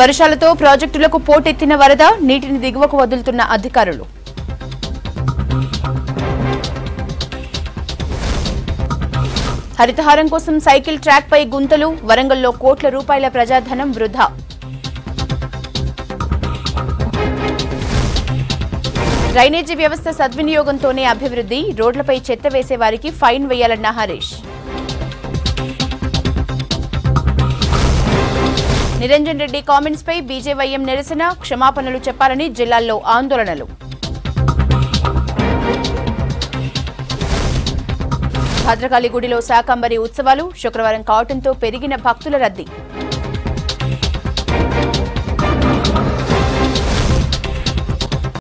వర్షాలతో ప్రాజెక్టులకు పోటెత్తిన వరద నీటిని దిగువకు వదులుతున్న అధికారులు. హరితహారం కోసం సైకిల్ ట్రాక్ పై గుంతలు వరంగల్లో కోట్ల రూపాయల ప్రజాధనం వృధా. డ్రైనేజీ వ్యవస్థ సద్వినియోగంతోనే అభివృద్ధి రోడ్లపై చెత్త వేసే వారికి ఫైన్ వేయాలన్న హరీష్. నిరంజన్ రెడ్డి కామెంట్స్ పై బీజేవైఎం నిరసన క్షమాపణలు చెప్పాలని జిల్లాల్లో ఆందోళనలు. భద్రకాళి గుడిలో శాకంబరి ఉత్సవాలు శుక్రవారం కావటంతో పెరిగిన భక్తుల రద్దీ.